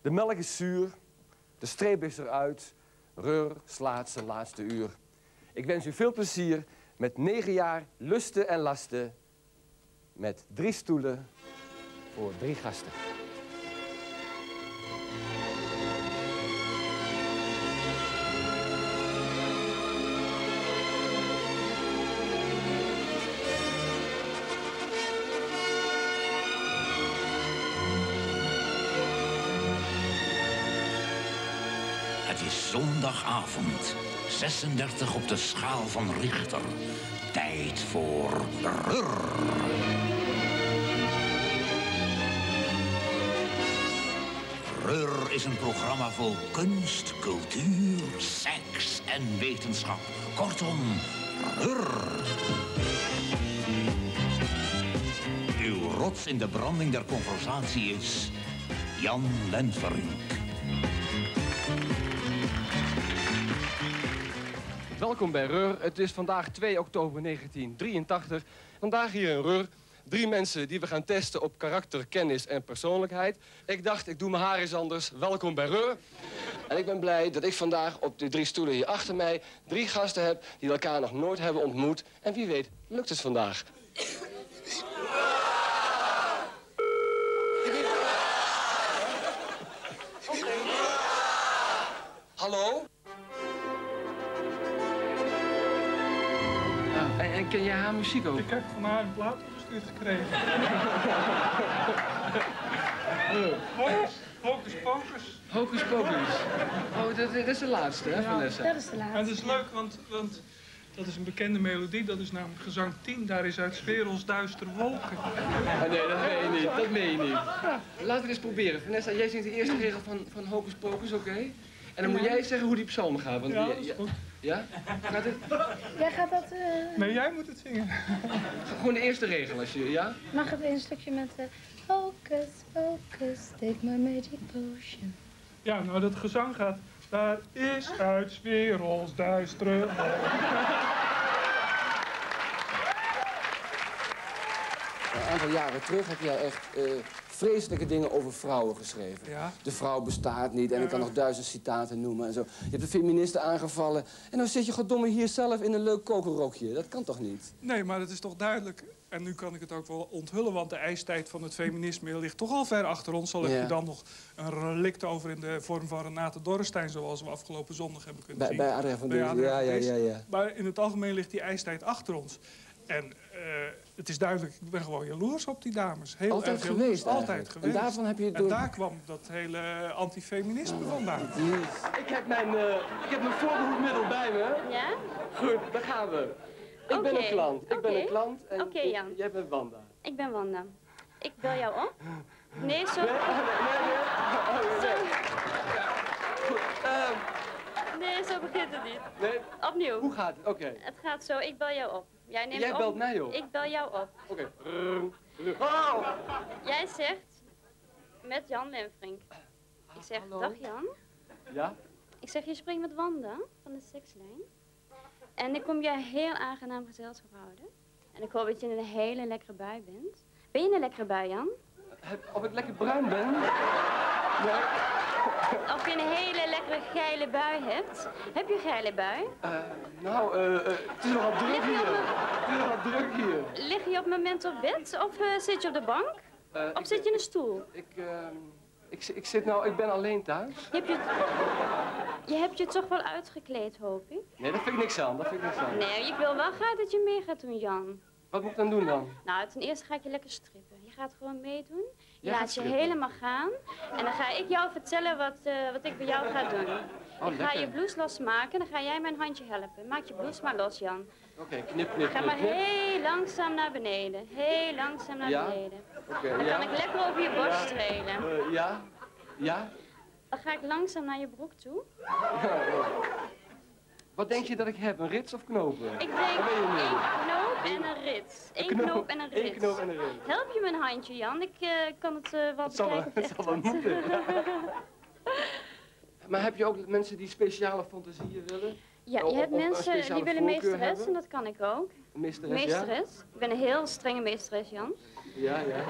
De melk is zuur, de streep is eruit. Reur slaat zijn laatste uur. Ik wens u veel plezier met negen jaar lusten en lasten. Met drie stoelen voor drie gasten. Zondagavond, 36 op de schaal van Richter. Tijd voor Rrrr. Rrrr is een programma vol kunst, cultuur, seks en wetenschap. Kortom, Rrrr. Uw rots in de branding der conversatie is Jan Lenverink. Welkom bij Reur. Het is vandaag 2 oktober 1983. Vandaag hier in Reur. Drie mensen die we gaan testen op karakter, kennis en persoonlijkheid. Ik dacht, ik doe mijn haar eens anders. Welkom bij Reur. En ik ben blij dat ik vandaag op de drie stoelen hier achter mij... drie gasten heb die elkaar nog nooit hebben ontmoet. En wie weet, lukt het vandaag. Hallo? En, en ken jij haar muziek ook? Ik heb van haar een plaat opgestuurd gekregen. Hocus, hocus pocus. Hocus Pocus. Oh, dat, dat is de laatste, hè, Vanessa? Dat is de En laatste. het is leuk, want, want dat is een bekende melodie. Dat is namelijk gezang 10. Daar is uit Sferels duistere wolken. Ah, nee, dat meen je niet. Dat meen je niet. Laten we het eens proberen. Vanessa, jij zingt de eerste regel van, van Hocus Pocus, oké? En dan moet jij zeggen hoe die psalm gaat. Want Ja, dat is goed. Ja? Gaat het? Jij gaat dat... eh, Nee, jij moet het zingen. Gewoon de eerste regel, als je, ja? mag het een stukje met... eh, focus, focus, take my magic potion. Ja, nou dat gezang gaat. Daar is uit Sferels duistere wolken. Een aantal jaren terug heb jij echt eh, vreselijke dingen over vrouwen geschreven. Ja. De vrouw bestaat niet en ik kan nog duizend citaten noemen en zo. Je hebt de feministen aangevallen en dan zit je goddomme hier zelf in een leuk kokerrokje. Dat kan toch niet? Nee, maar het is toch duidelijk. En nu kan ik het ook wel onthullen, want de ijstijd van het feminisme ligt toch al ver achter ons. Al heb Ja. je dan nog een relict over in de vorm van Renate Dorrestein, zoals we afgelopen zondag hebben kunnen Bij, zien. bij van. Adrien Ja, ja, ja, ja. Maar in het algemeen ligt die ijstijd achter ons. En eh, het is duidelijk, ik ben gewoon jaloers op die dames. Heel Altijd erg jaloers. geweest Altijd eigenlijk. geweest. En daarvan heb je En door- daar kwam dat hele antifeminisme vandaan. Ik heb mijn, eh, ik heb mijn voorbehoedmiddel bij me. Ja? Goed, daar gaan we. Ik ben Oké, een klant. Ik ben oké. een klant. En ik- Jan. Jij bent Wanda. Ik ben Wanda. Ik bel jou op. Nee, zo... Nee, nee, nee. Oh, nee, nee. Goed, ehm, Nee, zo begint het niet. nee. Opnieuw. Hoe gaat het? Oké. Het gaat zo, ik bel jou op. Jij neemt Jij op. belt mij op? Ik bel jou op. Oké. Oh! Jij zegt met Jan Lenfrink. Ik zeg, hallo? dag Jan. Ja? Ik zeg, je spreekt met Wanda van de sekslijn. En ik kom je heel aangenaam gezelschap houden. En ik hoop dat je in een hele lekkere bui bent. Ben je in een lekkere bui, Jan? Of ik lekker bruin ben? Of je een hele lekkere geile bui hebt? Heb je geile bui? Eh, nou, eh, eh, het is nogal druk hier. Het is nogal druk hier. Lig je op het moment op bed of zit je op de bank? Of zit je in een stoel? Ik, ehm, ik, ik zit nou, ik ben alleen thuis. Je hebt je, je hebt je toch wel uitgekleed, hoop ik? Nee, daar vind ik niks aan. Daar vind ik niks aan. Nee, ik wil wel graag dat je mee gaat doen, Jan. Wat moet ik dan doen dan? Nou, ten eerste ga ik je lekker strippen. Je gaat gewoon meedoen. Je Jij laat je strippen? helemaal gaan. En dan ga ik jou vertellen wat, eh, wat ik bij jou ga doen. Oh, ik ga lekker. je blouse losmaken, dan ga jij mijn handje helpen. Maak je blouse maar los, Jan. Oké, knip, knip, Ga knip, maar knip. heel langzaam naar beneden. Heel langzaam naar Ja? beneden. Oké, Dan ja. kan ik lekker over je borst strelen. Eh, ja? Ja? Dan ga ik langzaam naar je broek toe. Wat denk je dat ik heb? Een rits of knopen? Ik denk één knoop en een rits. Eén knoop en een Eén knoop en een rits. Help je me een handje, Jan? Ik eh, kan het eh Het zal wel, bekijken. het zal wel moeten. maar heb je ook mensen die speciale fantasieën willen? Ja, je hebt mensen die willen meesteres hebben? en dat kan ik ook. Meesteres, ja? Ik ben een heel strenge meesteres, Jan. Ja, ja.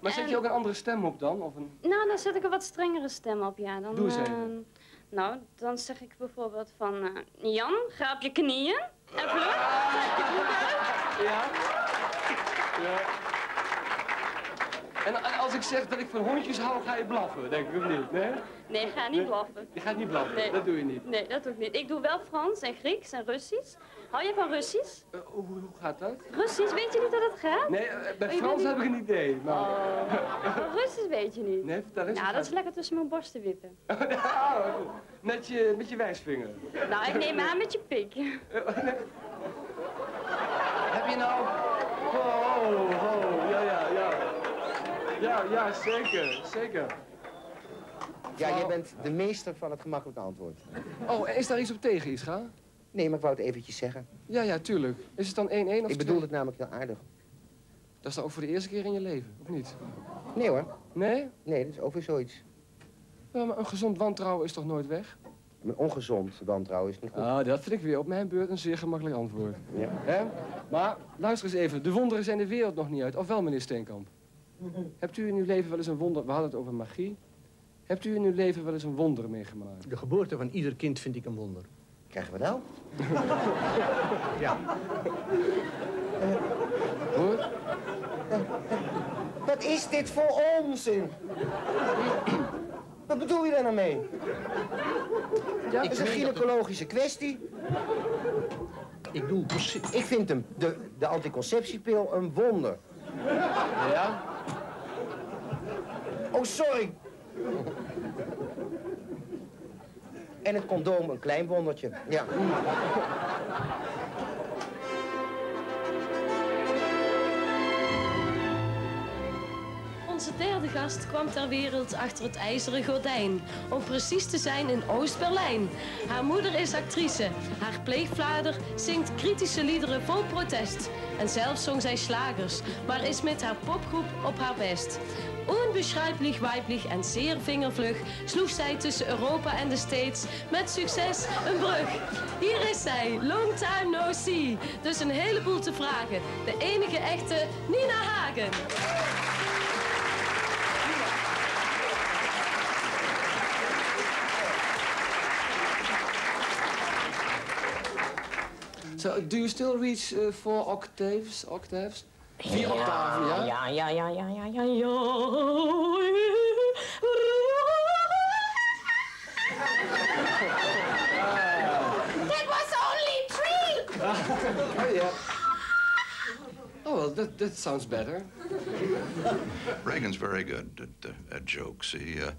Maar zet je ook een andere stem op dan? Of een... Nou, dan zet ik een wat strengere stem op, ja. Dan, Doe eens eh, even. Nou, dan zeg ik bijvoorbeeld van... eh, Jan, ga op je knieën. En vlug. Ja? Ja. En, en als ik zeg dat ik van hondjes hou, ga je blaffen, denk ik of niet? Nee? Nee, ga niet blaffen. Je gaat niet blaffen, Nee. dat doe je niet. Nee, dat doe ik niet. Ik doe wel Frans en Grieks en Russisch. Hou je van Russisch? Eh, hoe, hoe gaat dat? Russisch, weet je niet dat gaat? Nee, eh, bij Oh, Frans heb ik een idee. Maar... Oh, Russisch weet je niet. Nee, vertel eens. Hoe dat is lekker tussen mijn borsten wippen. het? Ah, met, je, met je wijsvinger. Nou, ik neem aan met je pik. Heb je nou... Oh, oh. Ja, ja, zeker, zeker. Ja, jij bent de meester van het gemakkelijke antwoord. Oh, en is daar iets op tegen, Ischa? Nee, maar ik wou het eventjes zeggen. Ja, ja, tuurlijk. Is het dan 1-1 of Ik bedoel het namelijk heel aardig. Dat is dan ook voor de eerste keer in je leven, of niet? Nee hoor. Nee? Nee, dat is ook weer zoiets. Ja, maar een gezond wantrouwen is toch nooit weg? Een ongezond wantrouwen is niet goed. Ah, dat vind ik weer op mijn beurt een zeer gemakkelijk antwoord. Ja. Hè? Maar luister eens even, de wonderen zijn de wereld nog niet uit. Of wel, meneer Steenkamp? Hebt u in uw leven wel eens een wonder... We hadden het over magie. Hebt u in uw leven wel eens een wonder meegemaakt? De geboorte van ieder kind vind ik een wonder. Krijgen we nou? Ja. Hoor? Wat is dit voor onzin? Wat bedoel je daar nou mee? Ja, Het is een het- gynaecologische kwestie. Ik doe precies... Ik vind hem, de, de anticonceptiepil, een wonder. Ja? Oh, sorry. En het condoom een klein wondertje. Ja. Onze derde gast kwam ter wereld achter het ijzeren gordijn. Om precies te zijn in Oost-Berlijn. Haar moeder is actrice. Haar pleegvader zingt kritische liederen vol protest. En zelf zong zij slagers, maar is met haar popgroep op haar best. Onbeschrijpelijk weiblich en zeer vingervlug sloeg zij tussen Europa en de States met succes een brug. Hier is zij, long time no see. Dus een heleboel te vragen. De enige echte Nina Hagen. So, do you still reach uh, four octaves? Octaves? Vier octaven, ja? Ja, ja, ja, ja, ja, ja, ja. That was only three! Oh, yeah. Oh, well, that, that sounds better. Reagan's very good at, uh, at jokes. He, uh,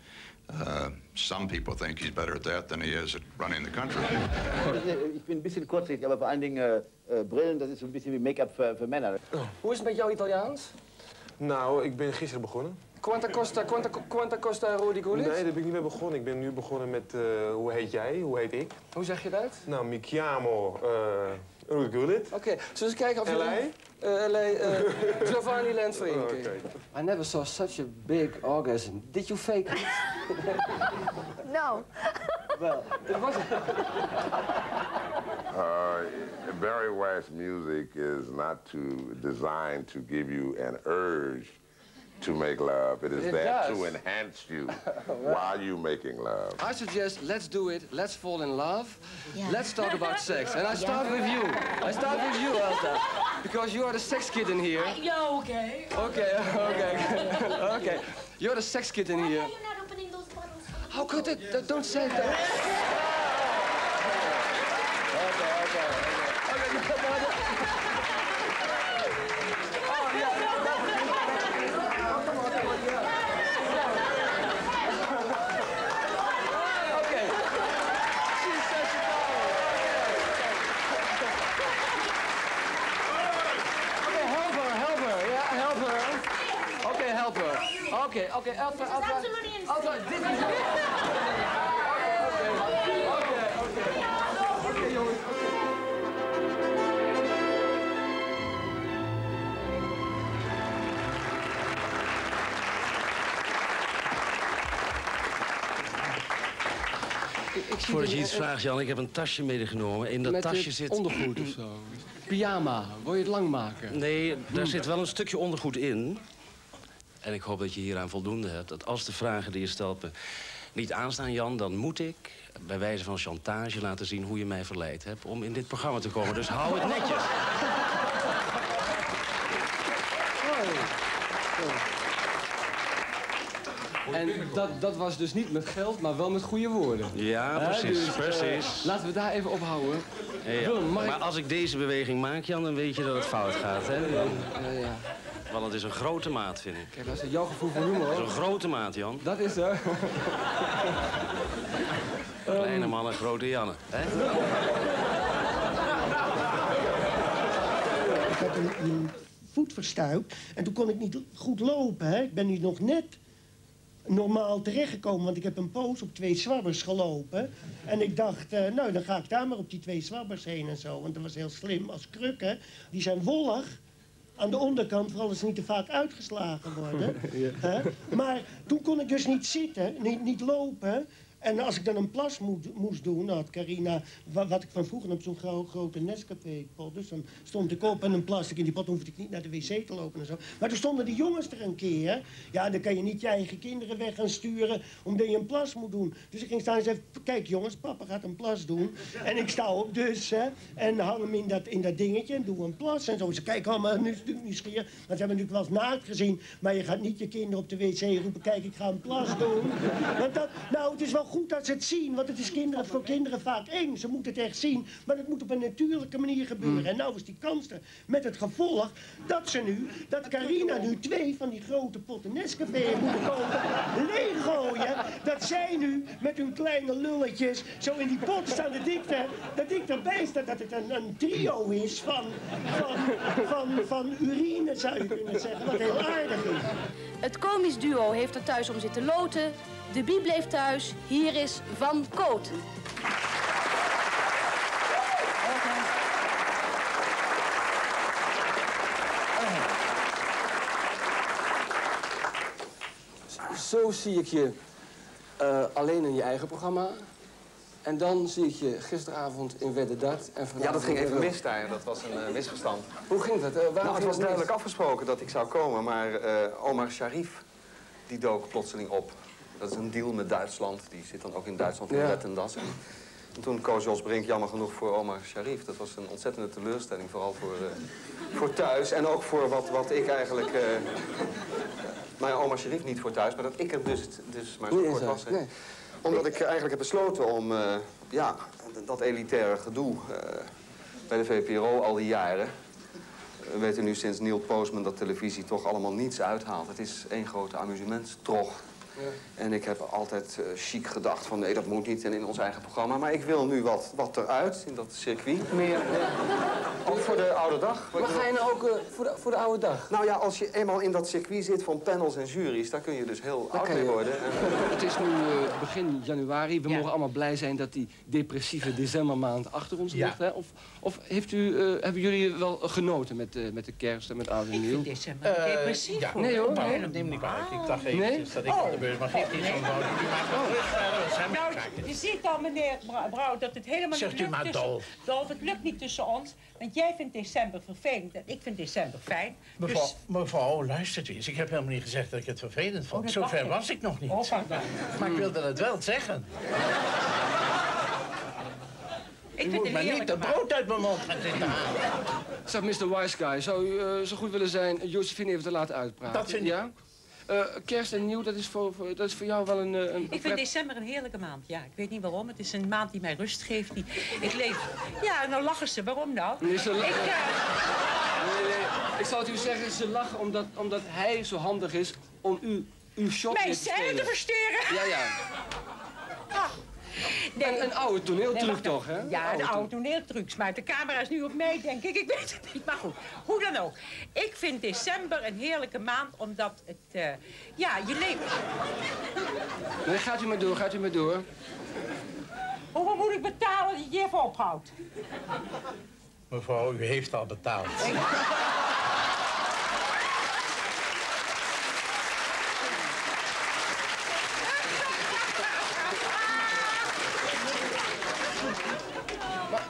uh, some people think he's better at that than he is at running the country. Ich bin ein bisschen kurzsichtig, aber vor allen Dingen äh, äh, Brillen, das ist so ein bisschen wie Make-up für, für Männer. Hoe is het met jouw Italiaans? Nou, ik ben gisteren begonnen. Quanta costa, quanta, quanta costa Rodi Gullit? Nee, daar ben ik niet mee begonnen. Ik ben nu begonnen met eh, hoe heet jij, hoe heet ik? Hoe zeg je dat? Nou, mi chiamo uh, Ruud Gullit. Oké, zullen we eens kijken of je... L.A.? Uh, L.A., uh, Giovanni Landfrink. Oh, okay. I never saw such a big orgasm. Did you fake it? No. well, it was... Uh, very West music is not to designed to give you an urge to make love. It is It there does. to enhance you while you making love. I suggest let's do it. Let's fall in love. Let's talk about sex. And I start with you. I start with you, Elsa. Because you are the sex kid in here. Ja, oké. Okay, okay, okay. You're the sex kid in here. How could it? th- Don't say that. Okay, okay, Alpha, Alpha. Alpha, this is Okay, okay, okay. Okay, jongens. Zie Voordat je iets vraagt, Jan, ik heb een tasje medegenomen. In dat met tasje zit... ondergoed of zo. Pyjama, wil je het lang maken? Nee, daar zit wel een stukje ondergoed in. En ik hoop dat je hieraan voldoende hebt... dat als de vragen die je stelt me niet aanstaan, Jan... dan moet ik bij wijze van chantage laten zien hoe je mij verleid hebt... om in dit programma te komen. Dus hou het netjes. En dat, dat was dus niet met geld, maar wel met goede woorden. Ja, precies, dus, eh, precies. laten we daar even. Ja, ja. Willem, mag ik- Maar als ik deze beweging maak, Jan, dan weet je dat het fout gaat, hè? Ja, ja. Want het is een grote maat, vind ik. Kijk, dat is jouw gevoel voor humor. Het is een grote maat, Jan. Dat is er. Kleine mannen, grote Janne. Hè? Ik had een, een voet verstuikt en toen kon ik niet goed lopen. Hè. Ik ben nu nog net normaal terechtgekomen, want ik heb een poos op twee zwabbers gelopen. En ik dacht, eh, nou, dan ga ik daar maar op die twee zwabbers heen en zo. Want dat was heel slim als krukken. Die zijn wollig aan de onderkant, vooral als ze niet te vaak uitgeslagen worden. Maar toen kon ik dus niet zitten, niet, niet lopen. En als ik dan een plas moest doen, had Carina, wa- wat ik van vroeger op zo'n gro- grote Nescafé-pot. Dus dan stond ik op en dan plas ik in die pot, hoefde ik niet naar de wc te lopen en zo. Maar toen stonden die jongens er een keer. Ja, dan kan je niet je eigen kinderen weg gaan sturen omdat je een plas moet doen. Dus ik ging staan en zei, kijk jongens, papa gaat een plas doen. En ik sta op dus, hè, en hang hem in dat, in dat dingetje en doe een plas en zo. Ze kijken allemaal nu nieuwsgierig, want ze hebben natuurlijk wel naakt gezien. Maar je gaat niet je kinderen op de wc roepen, kijk, ik ga een plas doen. Want dat, nou, het is wel goed dat ze het zien, want het is kinderen, voor kinderen vaak eng. Ze moeten het echt zien, maar het moet op een natuurlijke manier gebeuren. En nou is die kans er, met het gevolg dat ze nu, dat Carina nu twee van die grote potten Nescafé heeft moeten kopen, leeggooien. Dat zij nu met hun kleine lulletjes zo in die pot staan, dat ik, er, dat ik erbij sta, dat het een, een trio is van, van, van, van urine, zou je kunnen zeggen, wat heel aardig is. Het komisch duo heeft er thuis om zitten loten. De Bie bleef thuis. Hier is Van Koten. Zo zie ik je eh, alleen in je eigen programma. En dan zie ik je gisteravond in Wedde Dat. En Ja, dat ging even mis daar. Dat was een eh, misverstand. Hoe ging dat? Eh, waarom Nou, het was duidelijk afgesproken dat ik zou komen, maar eh, Omar Sharif die dook plotseling op. Dat is een deal met Duitsland. Die zit dan ook in Duitsland in Ja. En Das. En toen koos Jos Brink jammer genoeg voor Omar Sharif. Dat was een ontzettende teleurstelling, vooral voor, eh, voor thuis. En ook voor wat, wat ik eigenlijk... eh maar Omar Sharif niet voor thuis, maar dat ik er dus, dus maar zo kort was. nee. Omdat ik eigenlijk heb besloten om eh, ja, dat elitaire gedoe eh, bij de VPRO al die jaren... We weten nu sinds Neil Postman dat televisie toch allemaal niets uithaalt. Het is één grote amusementstrog. En ik heb altijd eh, chic gedacht van nee, dat moet niet en in ons eigen programma. Maar ik wil nu wat, wat eruit in dat circuit. Meer, Ook voor de oude dag. Maar ga je nou ook eh, voor, de, voor de oude dag? Nou ja, als je eenmaal in dat circuit zit van panels en juries... daar kun je dus heel oud mee je. worden. En, Het is nu eh, begin januari. We mogen allemaal blij zijn dat die depressieve decembermaand achter ons Ja. ligt. Hè? Of, of heeft u, eh, hebben jullie wel genoten met, eh, met de kerst en met oud en nieuw? december depressief hoor. Nee hoor. Nou, nee. dat neem ik niet kwalijk. Ik dacht Nee? De mag. Geeft niet zo'n vrouw die maakt wel rust. Nou, je ziet al, meneer Brouw, dat het helemaal Zegt niet u lukt maar, tussen... Dolf. Dolf, het lukt niet tussen ons. Want jij vindt december vervelend en ik vind december fijn. Mevrouw, Dus... mevrouw, luistert u eens. Ik heb helemaal niet gezegd dat ik het vervelend Oh, vond. dat Zo dacht ver ik. was ik nog niet. Oh. Maar ik wilde het wel zeggen. Ik u vind moet maar niet maar- brood uit mijn mond gaan zitten halen. Zeg, Mr. Wise Guy, zou u eh, zo goed willen zijn Josephine even te laten uitpraten? Dat vind ik- Ja? Eh, kerst en nieuw, dat is voor, voor- dat is voor jou wel een... eh, een Ik vind pret- december een heerlijke maand. Ja, ik weet niet waarom. Het is een maand die mij rust geeft. Die... Ik leef... Ja, nou lachen ze. Waarom nou? Nee, ze la- Ik, eh, Nee, nee, ik zal het u zeggen, ze lachen omdat, omdat hij zo handig is om u, uw shot Mijn te spelen. te versteren. Ja, ja. Ah. Nee. Een, een oude toneeltruc toch, hè? Ja, Een de oude oude toneeltrucs. Maar de camera is nu op mij, denk ik. Ik weet het niet. Maar goed, hoe dan ook. Ik vind december een heerlijke maand, omdat het... eh, ja, je leeft... Nee, gaat u maar door, gaat u maar door. Hoeveel moet ik betalen dat je je even ophoudt? Mevrouw, u heeft al betaald.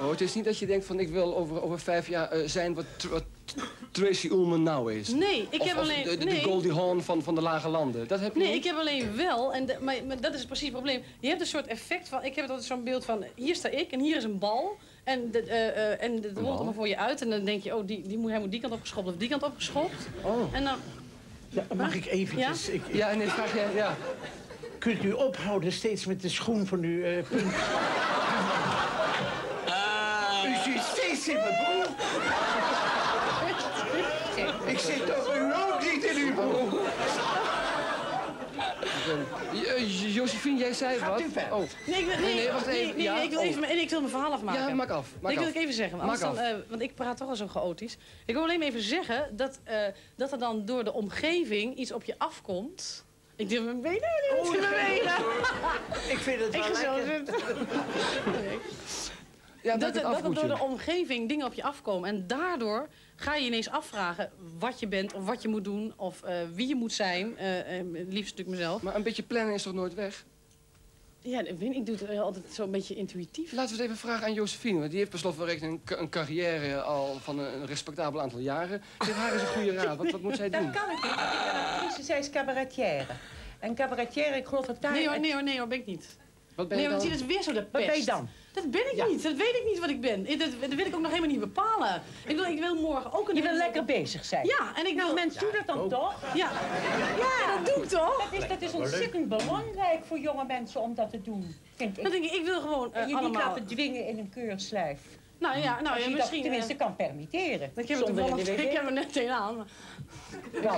Oh, het is niet dat je denkt van ik wil over, over vijf jaar eh, zijn wat, wat Tracy Ullman nou is? Nee, ik Of- heb of alleen- De, de, nee. de Goldie Hawn van, van de lage landen. Dat heb je Nee, niet? ik heb alleen wel, en de- maar, maar dat is precies het probleem. Je hebt een soort effect van, ik heb altijd zo'n beeld van, hier sta ik en hier is een bal. En de, eh, eh, en de, het rolt allemaal voor je uit. En dan denk je, oh, die, die moet, hij moet die kant opgeschopt of die kant opgeschopt. Oh. En dan... Ja, mag ik eventjes... Ja? Ik, Ja, nee, vraag jij, ja. Kunt u ophouden steeds met de schoen van uw eh, punt? Zit mijn broek. Ik zit toch u ook niet in uw broek? Uh, Josephine, jij zei Gaat wat? u verder. Oh. Nee, ik, wil- nee, nee, nee, wacht even. nee, ja? nee, ik, wil oh. even, ik wil mijn verhaal afmaken. Ja, maak af, maak ik wil ik even zeggen, want, dan, af. eh, want ik praat toch al zo chaotisch. Ik wil alleen maar even zeggen dat, eh, dat er dan door de omgeving iets op je afkomt. Ik doe mijn benen niet Oh, met mijn benen. Ik vind het Ik wel lekker. Ja, dat, er- dat er door de omgeving dingen op je afkomen. En daardoor ga je ineens afvragen wat je bent, of wat je moet doen, of eh, wie je moet zijn. Eh, eh, liefst natuurlijk mezelf. Maar een beetje plannen is toch nooit weg? Ja, ik weet niet, ik doe het altijd zo'n beetje intuïtief. Laten we het even vragen aan Josephine. Want die heeft per slot van rekening een, een carrière al van een, respectabel aantal jaren. Geef haar eens een goede raad. Wat, wat moet zij doen? Dat kan ik niet. Ik ben actrice, zij is cabaretière. En cabaretière, ik geloof dat daar... Nee hoor, nee hoor, nee hoor, ben ik niet. Wat ben nee, je want dan? zie, dat is weer zo de Wat ben je dan? Dat ben ik niet. Dat weet ik niet wat ik ben. Ik- Dat, dat wil ik ook nog helemaal niet bepalen. Ik wil, ik wil morgen ook een... Je wil lekker bezig zijn. Ja, en ik Nou, wil... mensen, doe dat dan toch? Ja. ja, dat doe ik toch? Dat is, dat is ontzettend belangrijk voor jonge mensen om dat te doen, vind ik. Dan denk ik, ik wil gewoon En eh, je niet laten dwingen in een keurslijf. Nou ja, nou Als ja, je misschien... dat tenminste eh, kan permitteren. Ik heb, in de ik heb er net tegenaan. Maar...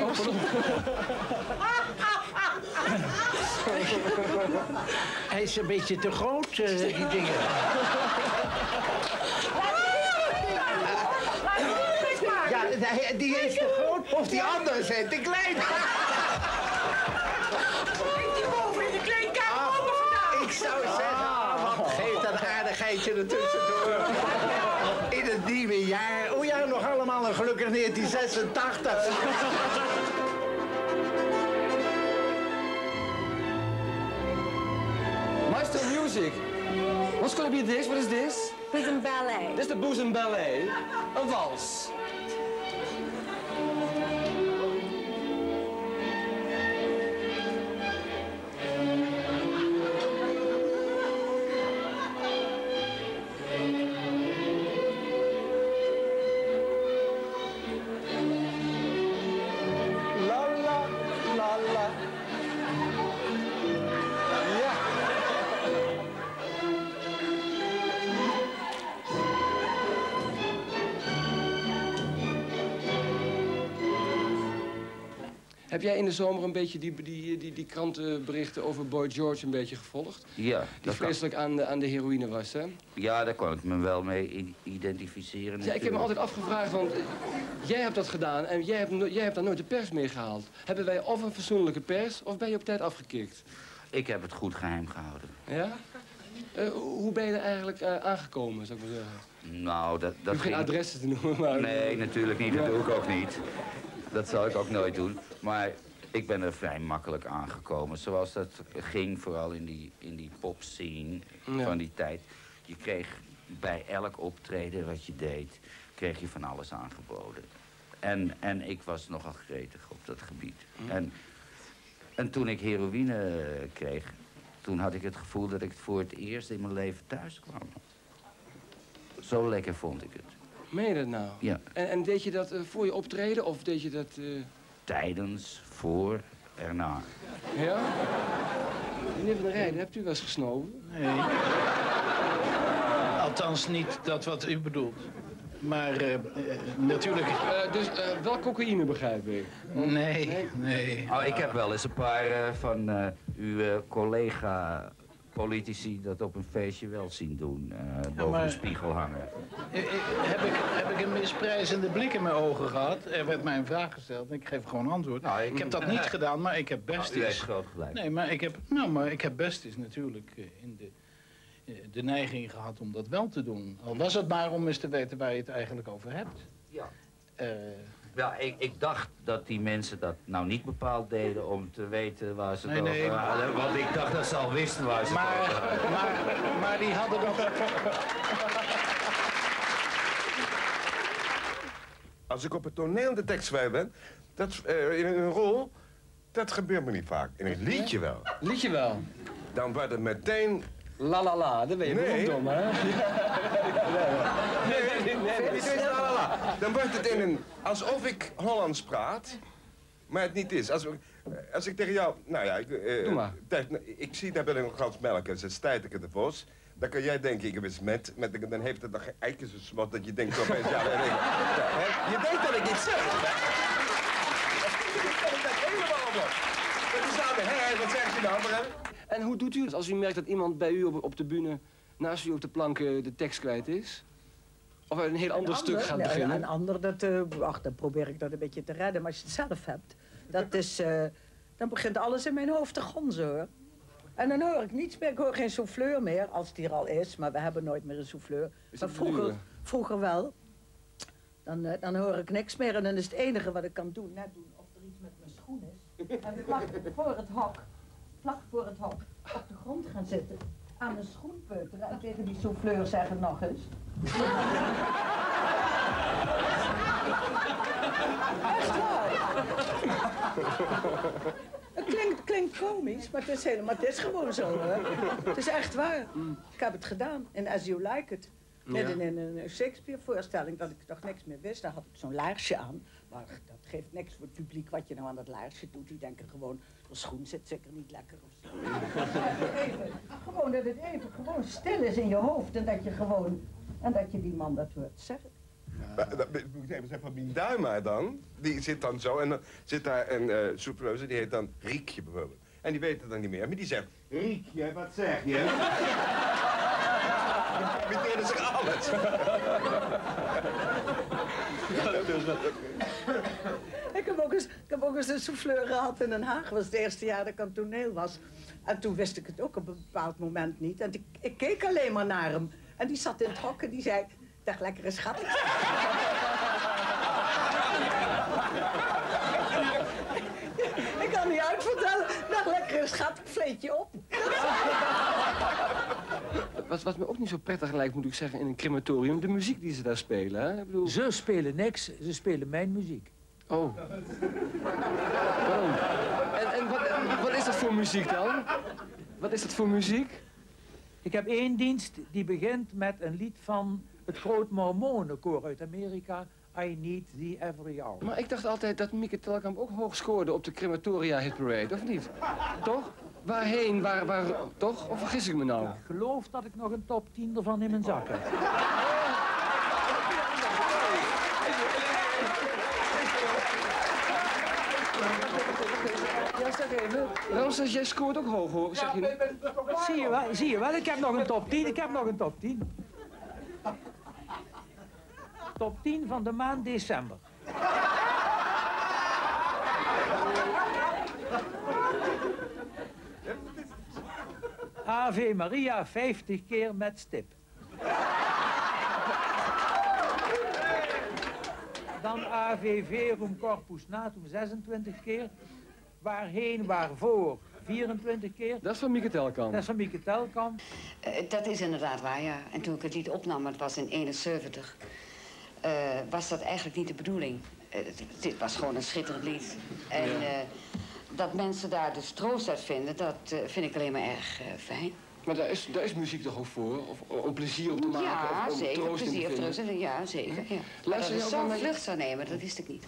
Hij is een beetje te groot, eh, die dingen. Ja, die- die is te groot of die andere zijn te klein. Die boven in de kleedkamer open gedaan. Ik zou zeggen, ah, wat geeft dat aardigheidje er tussendoor. In het nieuwe jaar. Oh ja, nog allemaal een gelukkig 1986. Maestro Music. What's gonna be this? What is this? Bosom ballet. Dit is de Boezem Ballet. Een wals. Heb jij in de zomer een beetje die, die, die, die krantenberichten over Boy George een beetje gevolgd? Ja, Die kan. vreselijk aan de, aan de heroïne was, hè? ja, daar kon ik me wel mee identificeren. Ja, ik heb me altijd afgevraagd, want eh, jij hebt dat gedaan en jij hebt, no- jij hebt daar nooit de pers mee gehaald. Hebben wij of een fatsoenlijke pers of ben je op tijd afgekikt? Ik heb het goed geheim gehouden. Ja? Eh, hoe ben je er eigenlijk eh, aangekomen, zou ik maar zeggen? Nou, dat... Ik dat geen ging- adressen te noemen, maar... Nee, natuurlijk niet. Dat doe ik ook niet. Dat zal ik ook nooit doen. Maar ik ben er vrij makkelijk aangekomen. Zoals dat ging, vooral in die, in die popscene Ja. van die tijd. Je kreeg bij elk optreden wat je deed, kreeg je van alles aangeboden. En, en ik was nogal gretig op dat gebied. Hm. En, en toen ik heroïne kreeg, toen had ik het gevoel dat ik voor het eerst in mijn leven thuis kwam. Zo lekker vond ik het. Meen je dat nou? Ja. En, en deed je dat eh, voor je optreden of deed je dat... eh, Tijdens, voor, erna. Ja? Meneer Van der Rijden, hebt u wel eens gesnoven? Nee. Althans niet dat wat u bedoelt. Maar eh, natuurlijk... Eh, dus eh, wel cocaïne, begrijp ik? Nee, nee. Oh, ik heb wel eens een paar eh, van eh, uw collega politici dat op een feestje wel zien doen. eh, boven maar- een spiegel hangen. Eh, eh, heb, ik, heb ik een misprijzende blik in mijn ogen gehad? Er werd mij een vraag gesteld en ik geef gewoon antwoord. ik heb dat niet gedaan, maar ik heb best Nou, u heeft eens... groot gelijk. Nee, maar ik heb, nou, maar ik heb best eens natuurlijk eh, in de, eh, de neiging gehad om dat wel te doen. Al was het maar om eens te weten waar je het eigenlijk over hebt. Ja. Ja, ik, ik dacht dat die mensen dat nou niet bepaald deden om te weten waar ze het Nee, over nee. hadden. Want ik dacht dat ze al wisten waar ze het Maar- over hadden. maar, maar die hadden nog... als ik op het toneel de tekst kwijt ben, dat, eh, in een rol, dat gebeurt me niet vaak. In een liedje wel. Liedje wel? Dan wordt het meteen... La la la, dan ben je Nee. dom, hè? Dan wordt het in een... Alsof ik Hollands praat, maar het niet is. Als, als ik tegen jou... Nou ja, ik, eh, Doe maar. Thijs, nou, ik zie daar wel een gans melk en ze stijt ik de bos. Dan kan jij denken, ik heb eens met, met, dan heeft het nog zo smot dat je denkt opeens, ja, ik- je denkt dat ik iets zeg. hè? Dat is helemaal op. Dat is nou de wat zeg je nou? En hoe doet u het als u merkt dat iemand bij u op, op de bühne naast u op de plank de tekst kwijt is? Of een heel ander stuk gaat nee, beginnen? Een ander, dat, eh, ach, dan probeer ik dat een beetje te redden. Maar als je het zelf hebt, dat is, eh, dan begint alles in mijn hoofd te gonzen, hoor. En dan hoor ik niets meer. Ik hoor geen souffleur meer, als die er al is. Maar we hebben nooit meer een souffleur. Maar vroeger, vroeger wel. Dan, eh, dan hoor ik niks meer. En dan is het enige wat ik kan doen, net doen of er iets met mijn schoen is. En vlak voor het hok, vlak voor het hok, op de grond gaan zitten. Aan mijn schoen peuteren en tegen die souffleur zeggen nog eens. Echt waar. Het klinkt, klinkt komisch, maar het is, helemaal, het is gewoon zo. Hè? Het is echt waar. Ik heb het gedaan in As You Like It. Midden in een Shakespeare-voorstelling dat ik toch niks meer wist. Daar had ik zo'n laarsje aan. Maar dat geeft niks voor het publiek wat je nou aan dat laarsje doet. Die denken gewoon, de schoen zit zeker niet lekker of zo. Even, gewoon dat het even gewoon stil is in je hoofd. En dat je gewoon, en dat je die man dat hoort zeggen. Maar, dat- moet ik even zeggen van Mien Duima dan, die zit dan zo en dan zit daar een eh soeploze, die heet dan Riekje bijvoorbeeld. En die weet het dan niet meer, maar die zegt, Riekje, wat zeg je? Die imiteerde zich alles. Ik heb, ook eens, ik heb ook eens een souffleur gehad in Den Haag. Dat was het eerste jaar dat ik aan het toneel was. En toen wist ik het ook op een bepaald moment niet. En ik, ik keek alleen maar naar hem. En die zat in het hok en die zei... Dag, lekkere schat. ik kan niet uitvertellen. Dag, lekkere schat, ik vleet je op. Wat, wat me ook niet zo prettig lijkt, moet ik zeggen, in een crematorium, de muziek die ze daar spelen. Hè? Ik bedoel... Ze spelen niks, ze spelen mijn muziek. Oh. Waarom? En, en wat, wat is dat voor muziek dan? Wat is dat voor muziek? Ik heb één dienst die begint met een lied van het groot Mormonenkoor uit Amerika. I need thee every hour. Maar ik dacht altijd dat Mieke Telkamp ook hoog scoorde op de crematoria hit parade, of niet? Toch? Waarheen, waar, waar, toch? Of vergis ik me nou? Ik geloof dat ik nog een top 10 ervan in mijn zak heb. Ja, zeg even. Ramses, jij scoort ook hoog, hoor. Zeg je... Zie je wel, zie je wel, ik heb nog een top 10, ik heb nog een top 10. Top 10 van de maand december. Ave Maria 50 keer met stip. Dan Ave Verum Corpus Natum 26 keer. Waarheen, waarvoor 24 keer. Dat is van Mieke Telkamp. Dat is van Mieke Telkamp. Eh, dat is inderdaad waar, ja. En toen ik het lied opnam, het was in 71, eh, was dat eigenlijk niet de bedoeling. Het- dit was gewoon een schitterend lied. En Ja. eh, dat mensen daar dus troost uit vinden, dat vind ik alleen maar erg eh, fijn. Maar daar is, daar is muziek toch ook voor? Of om plezier op te maken? Ja, of om zeker. troost Plezier of vinden? troost. Ja, zeker. Ja. Luister dat je zo'n vlucht zou nemen, dat wist ik niet.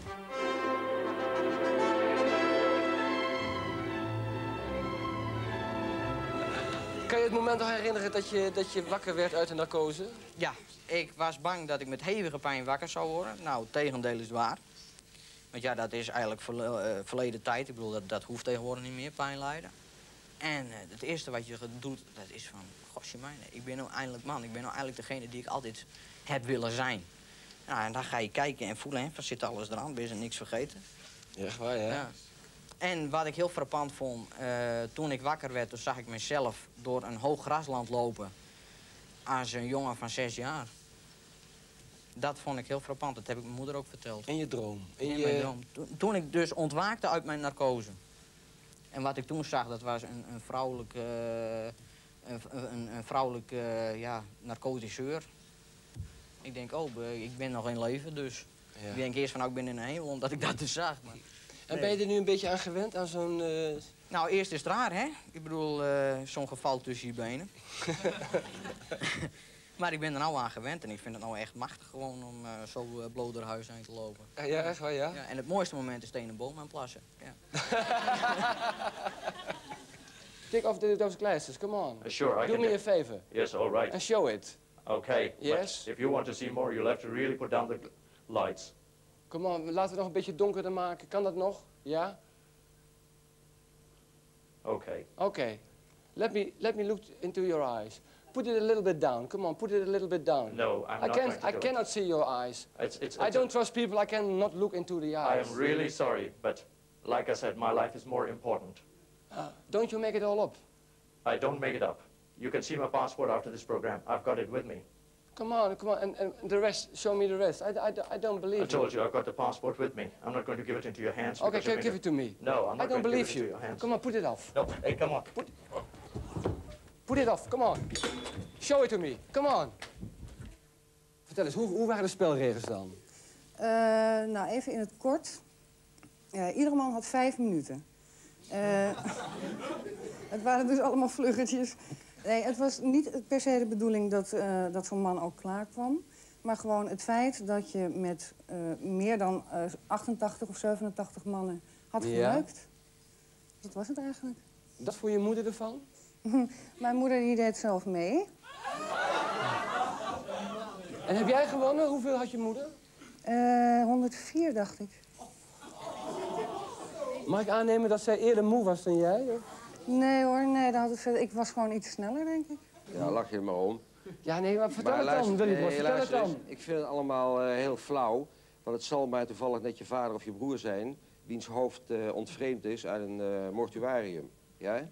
Kan je het moment nog herinneren dat je, dat je wakker werd uit een narcose? Ja, ik was bang dat ik met hevige pijn wakker zou worden. Nou, het tegendeel is waar. Want ja, dat is eigenlijk eh, verleden tijd. Ik bedoel, dat, dat hoeft tegenwoordig niet meer, pijn lijden. En eh, het eerste wat je doet, dat is van... Gosje mijne, ik ben nou eindelijk man. Ik ben nou eigenlijk degene die ik altijd heb willen zijn. Nou, en dan ga je kijken en voelen, hè, van zit alles eraan, ben je niks vergeten. Ja, echt waar, ja. Ja. En wat ik heel frappant vond, eh, toen ik wakker werd, toen zag ik mezelf door een hoog grasland lopen. Als een jongen van zes jaar. Dat vond ik heel frappant, dat heb ik mijn moeder ook verteld. In je droom? In In je... mijn droom. Toen, toen ik dus ontwaakte uit mijn narcose. En wat ik toen zag, dat was een, een vrouwelijke, eh, een, een, een vrouwelijke eh, ja, narcotiseur. Ik denk, oh, ik ben nog in leven, dus... Ik denk eerst van, nou, ik ben in de hemel, omdat ik dat dus zag. Maar... En ben je er nu een beetje aan gewend, aan zo'n... eh, Nou, eerst is het raar, hè? Ik bedoel, eh, zo'n geval tussen je benen. maar ik ben er nou aan gewend en ik vind het nou echt machtig gewoon om eh, zo uh, bloot door huis heen te lopen. Ja, ja, echt waar, ja? ja? En het mooiste moment is tegen een boom aan plassen. Ja. Take off the, those glasses, come on. Uh, sure, I Do can me a favor. Yes, all right. And show it. Okay. Yes. if you want to see more, you'll have to really put down the lights. Come on, laten we het nog een beetje donkerder maken. Kan dat nog? Ja? Okay. Okay. Let me, let me look into your eyes. Put it a little bit down. Come on, put it a little bit down. No, I'm I not can't, I cannot see your eyes. It's, it's, I it's don't trust people I cannot look into the eyes. I am really sorry, but like I said, my life is more important. Uh, don't you make it all up? I don't make it up. You can see my passport after this program. I've got it with me. Come on, come on, and, and the rest, show me the rest. I, I, I don't believe I told you I've got the passport with me. I'm not going to give it into your hands. Okay, can you're give it to me. No, I'm not I don't going believe to give it you. Come on, put it off. No, hey, come on. Put it off, come on. Show it to me, come on. Vertel eens, hoe, hoe waren de spelregels dan? Eh, nou, even in het kort. Eh, iedere man had vijf minuten. Eh, het waren dus allemaal vluggetjes. Nee, het was niet per se de bedoeling dat, eh, dat zo'n man ook klaar kwam. Maar gewoon het feit dat je met eh, meer dan eh, 88 of 87 mannen had Ja. gelukt. Dat was het eigenlijk. Dat voor je moeder ervan? Mijn moeder die deed zelf mee. En heb jij gewonnen? Hoeveel had je moeder? Eh 104, dacht ik. Mag ik aannemen dat zij eerder moe was dan jij? Of? Nee hoor, nee, dat had het verder. ik was gewoon iets sneller, denk ik. Ja, lach je maar om. Ja, nee, maar vertel Maar het luister, dan, nee, Vertel het dan. eens. Ik vind het allemaal eh, heel flauw. Want het zal maar toevallig net je vader of je broer zijn... wiens hoofd eh, ontvreemd is uit een eh, mortuarium. Ja?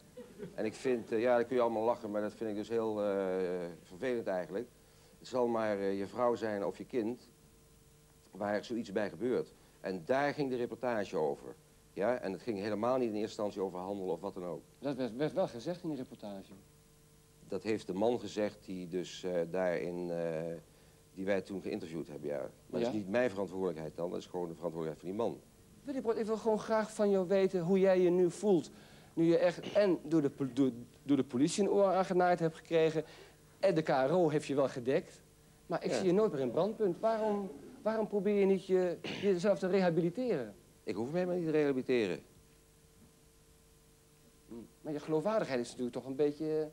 En ik vind, eh, ja, daar kun je allemaal lachen, maar dat vind ik dus heel eh, vervelend eigenlijk. Het zal maar eh, je vrouw zijn of je kind waar zoiets bij gebeurt. En daar ging de reportage over. Ja? En het ging helemaal niet in eerste instantie over handel of wat dan ook. Dat werd, werd wel gezegd in die reportage. Dat heeft de man gezegd die dus eh, daarin, eh, die wij toen geïnterviewd hebben, ja. Maar dat is niet mijn verantwoordelijkheid dan, dat is gewoon de verantwoordelijkheid van die man. Willybord, ik wil gewoon graag van jou weten hoe jij je nu voelt. Nu je echt en door de, door, door de politie een oor aangenaaid hebt gekregen... en de KRO heeft je wel gedekt. Maar ik Ja. zie je nooit meer in brandpunt. Waarom, waarom probeer je niet je, jezelf te rehabiliteren? Ik hoef mij maar niet te rehabiliteren. Maar je geloofwaardigheid is natuurlijk toch een beetje...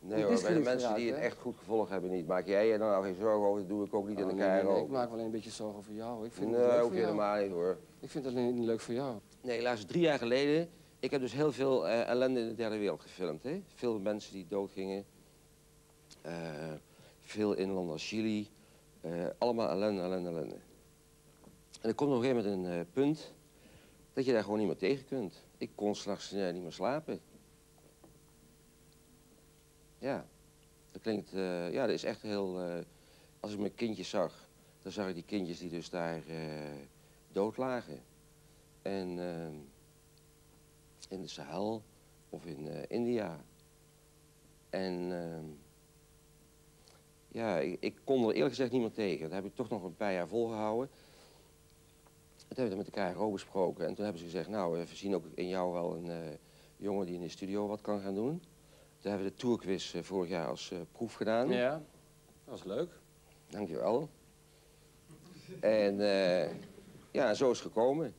Nee in hoor, bij de mensen die het echt goed gevolg hebben niet. Maak jij je dan nou geen zorgen over, dat doe ik ook niet in Oh, de nee, nee, nee, ik maak wel een beetje zorgen voor jou. Ik vind het Nee, leuk ook helemaal niet hoor. Ik vind het alleen niet leuk voor jou. Nee, laatst drie jaar geleden. Ik heb dus heel veel eh, ellende in de derde wereld gefilmd. Hè? Veel mensen die doodgingen. Eh, veel in landen als Chili. Eh, allemaal ellende, ellende, ellende. En er komt op een gegeven moment een eh, punt dat je daar gewoon niet meer tegen kunt. Ik kon s'nachts eh, niet meer slapen. Ja, dat klinkt, eh, ja, dat is echt heel... als ik mijn kindjes zag, dan zag ik die kindjes die dus daar dood lagen. En in de Sahel of in India. En ja, ik, ik kon er eerlijk gezegd niet meer tegen. Dat heb ik toch nog een paar jaar volgehouden. Toen hebben we met de KRO besproken. En toen hebben ze gezegd, nou, we zien ook in jou wel een eh, jongen die in de studio wat kan gaan doen. Toen hebben we de tourquiz eh, vorig jaar als eh, proef gedaan. Ja, dat was leuk. Dankjewel. En eh, ja, zo is het gekomen.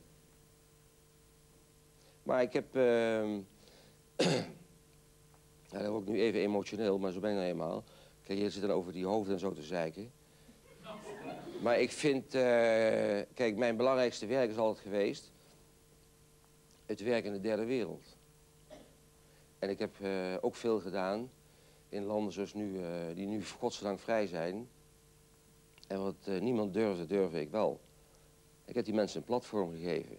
Maar ik heb... ehm ja, dat word ik nu even emotioneel, maar zo ben ik nou eenmaal. Kijk, je zit dan over die hoofden en zo te zeiken. Maar ik vind... eh, kijk, mijn belangrijkste werk is altijd geweest... het werk in de derde wereld. En ik heb eh, ook veel gedaan in landen zoals nu, eh, die nu godzijdank vrij zijn. En wat niemand durfde, durfde ik wel. Ik heb die mensen een platform gegeven.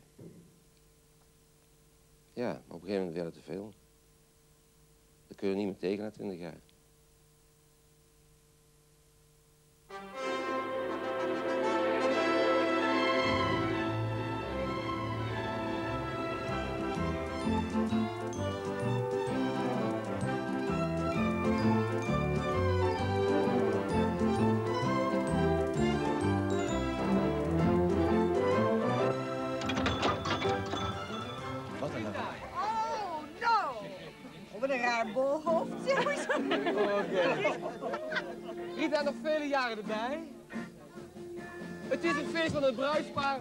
Ja, op een gegeven moment werd het te veel. Dat kun je niet tegen na twintig jaar. Wat een leven. Oh no. We een raar boefje. Oké. Hij nog vele jaren erbij. Het is het feest van het bruidspaar.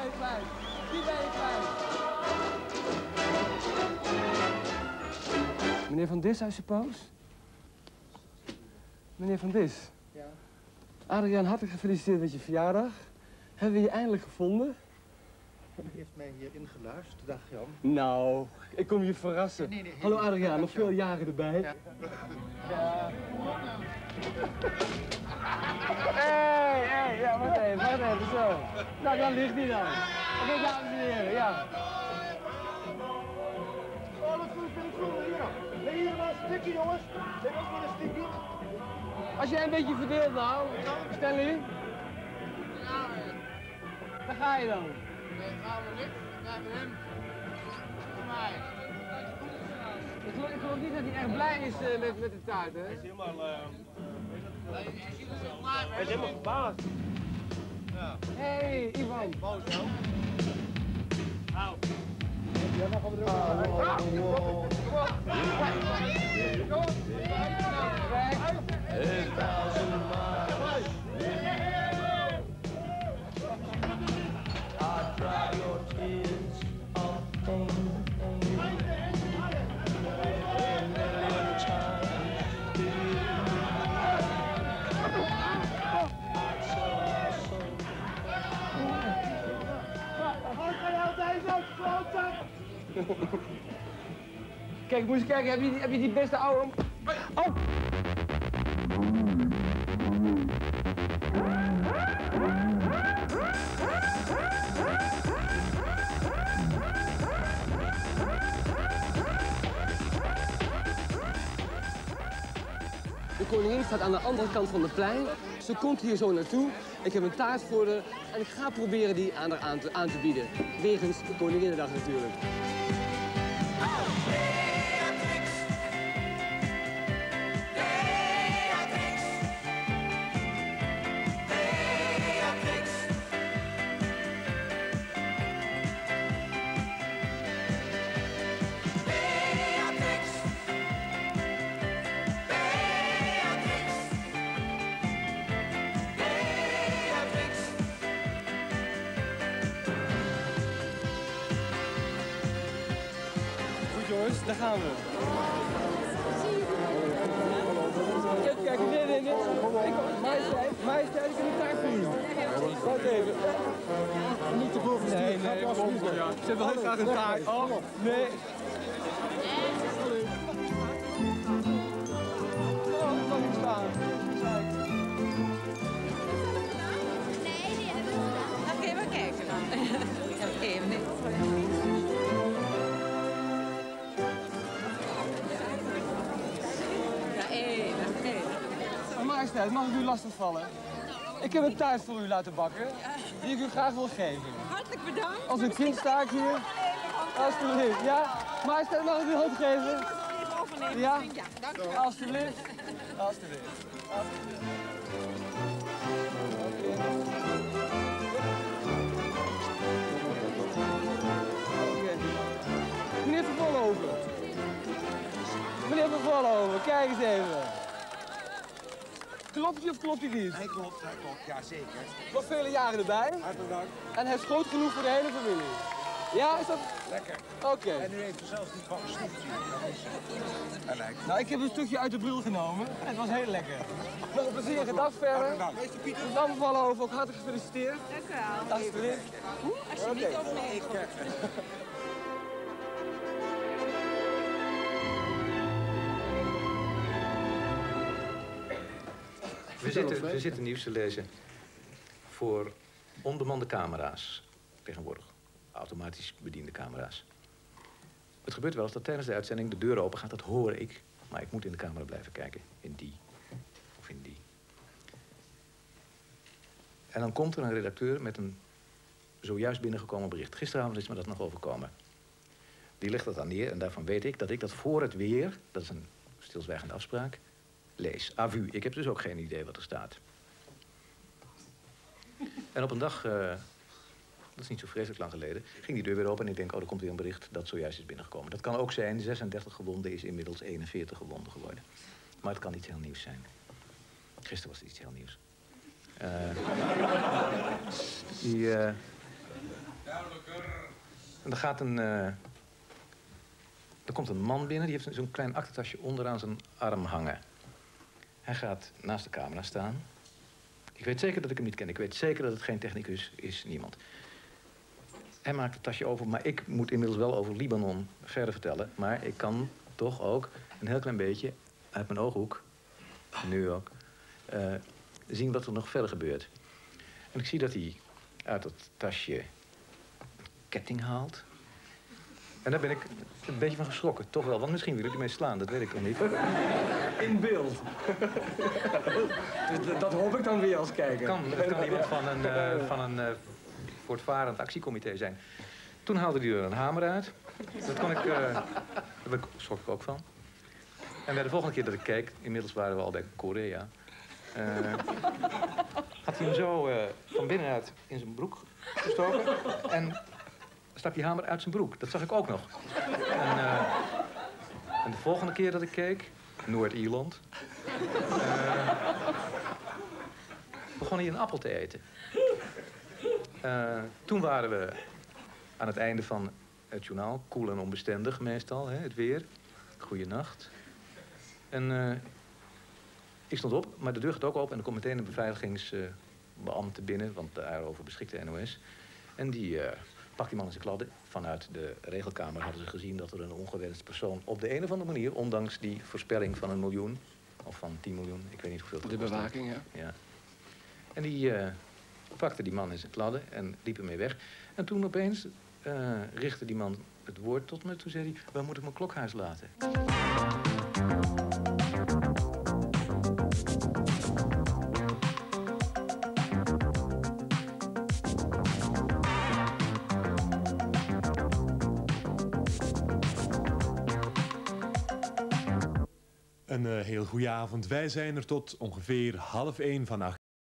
ben je kwijt. Die ben je kwijt. Meneer Van Dis, I suppose? Meneer Van Dis. Ja. Adriaan, hartelijk gefeliciteerd met je verjaardag. Hebben we je eindelijk gevonden? U heeft mij hier ingeluisterd, dag Jan. Nou, ik kom je verrassen. Nee, nee, Hallo Adriaan, nog veel jaren erbij. Ja. Hé, hé, ja, wacht even, wacht even, zo. Nou, dan ligt hij dan. Oké, dames en heren, ja. Oh, dat vind ik goed hier. Nee, hier maar een stukje, jongens. Neem ook maar een stukje. Als jij een beetje verdeelt nou, Stanley. Waar ga je dan? gaan we niet. Krijgen we hem. Voor mij. Ik geloof, ik geloof niet dat hij echt blij is eh, met, met de taart, hè? Hij is helemaal... Hij is helemaal verbaasd. Ja. Hé, hey, Ivan. Boos, nou. Nou. Ja, dan moet je kijken, heb je, die- heb je die beste oude... Oh! De koningin staat aan de andere kant van het plein. Ze komt hier zo naartoe. Ik heb een taart voor haar en ik ga proberen die aan haar aan te, aan te bieden. Wegens de Koninginnedag natuurlijk. Goed daar gaan we. Kijk, kijk, nee, nee, nee. Majesteit, majesteit, ik heb een taart voor u. Wacht even. Niet te boven Nee, nee. Ze hebben heel graag een taart. Oh, nee. Majesteit, mag ik u lastig vallen? Ik heb een taart voor u laten bakken, die ik u graag wil geven. Hartelijk bedankt. Als een kind sta ik hier. Alsjeblieft, ja? Majesteit, mag ik u hand geven? Ja? Ja, dank u wel. Alsjeblieft. Alsjeblieft. Meneer Van Vollenhoven. Meneer Van Vollenhoven, kijk eens even. Klopt hij of klopt hij niet? Hij klopt, hij klopt, ja zeker. Nog vele jaren erbij. Hartelijk dank. En hij is groot genoeg voor de hele familie. Ja, is dat... Lekker. Oké. En u heeft er zelfs niet van gesnoept. Hij lijkt. Nou, ik heb een stukje uit de bril genomen. En het was heel lekker. Nog een plezierige dag verder. Mevrouw van over ook hartelijk gefeliciteerd. Dank u wel. Alsjeblieft. Als je We zitten, we zitten nieuws te lezen voor onbemande camera's tegenwoordig. Automatisch bediende camera's. Het gebeurt wel eens dat tijdens de uitzending de deur open gaat, dat hoor ik. Maar ik moet in de camera blijven kijken. In die of in die. En dan komt er een redacteur met een zojuist binnengekomen bericht. Gisteravond is me dat nog overkomen. Die legt dat aan neer en daarvan weet ik dat ik dat voor het weer, dat is een stilzwijgende afspraak, lees. A vu. Ik heb dus ook geen idee wat er staat. En op een dag, eh, dat is niet zo vreselijk lang geleden, ging die deur weer open en ik denk, oh, er komt weer een bericht dat zojuist is binnengekomen. Dat kan ook zijn, 36 gewonden is inmiddels 41 gewonden geworden. Maar het kan iets heel nieuws zijn. Gisteren was het iets heel nieuws. Eh, die, eh, en er gaat een... er komt een man binnen, die heeft zo'n klein aktentasje onderaan zijn arm hangen. Hij gaat naast de camera staan. Ik weet zeker dat ik hem niet ken. Ik weet zeker dat het geen technicus is, niemand. Hij maakt het tasje over, maar ik moet inmiddels wel over Libanon verder vertellen. Maar ik kan toch ook een heel klein beetje uit mijn ooghoek, nu ook, eh, zien wat er nog verder gebeurt. En ik zie dat hij uit dat tasje ketting haalt. En daar ben ik een beetje van geschrokken, toch wel. Want misschien wil hij mee slaan, dat weet ik nog niet. In beeld. Dus dat hoop ik dan weer als kijker. Kan, het kan iemand van een, eh, van een eh, voortvarend actiecomité zijn. Toen haalde hij er een hamer uit. Dat kon ik, eh, daar schrok ik ook van. En bij de volgende keer dat ik keek, inmiddels waren we al bij Korea... had hij hem zo van binnenuit in zijn broek gestoken. En stak die hamer uit zijn broek. Dat zag ik ook nog. En, eh, en de volgende keer dat ik keek, Noord-Ierland... eh, begon hij een appel te eten. Eh, toen waren we aan het einde van het journaal. Koel en onbestendig meestal, hè, het weer. Goeienacht. En ik stond op, maar de deur gaat ook open... en er komt meteen een beveiligingsbeambte binnen... want daarover beschikt de NOS. En die pakt die man in zijn kladden. Vanuit de regelkamer hadden ze gezien dat er een ongewenst persoon... op de een of andere manier, ondanks die voorspelling van een miljoen... of van 10 miljoen, ik weet niet hoeveel het De bewaking, ja. Ja. En die eh, pakte die man in zijn kladden en liep ermee weg. En toen opeens eh, richtte die man het woord tot me. Toen zei hij, waar moet ik mijn klokhuis laten? Een eh, heel goede avond. Wij zijn er tot ongeveer half één vannacht.